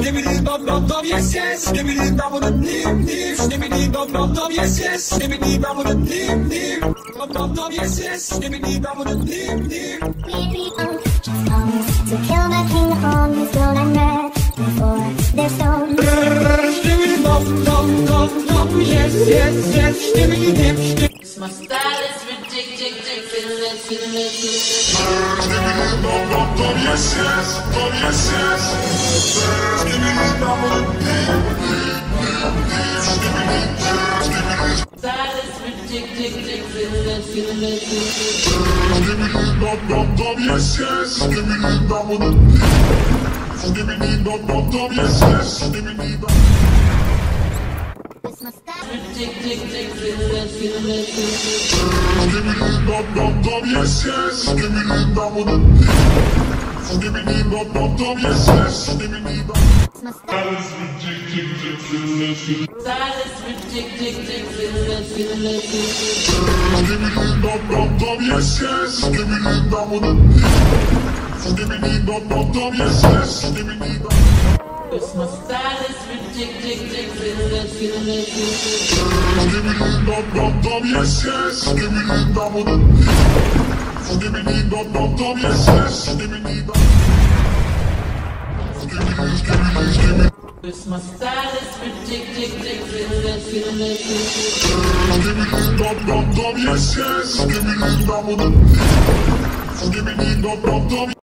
Yes yes. Yes yes. Just to kill the king on his throne and red before they're stoned. My style is ridiculous, ridiculous, ridiculous. Yes yes. Dum yes yes. Skibidi Yes, yes, give me the double. Give me the double, yes, yes, give me my style. Is ridiculous, ridiculous. Skibidi dum dum dum, yes yes. Yes yes. Skibidi dum. Cause my style is ridiculous, ridiculous. Skibidi dum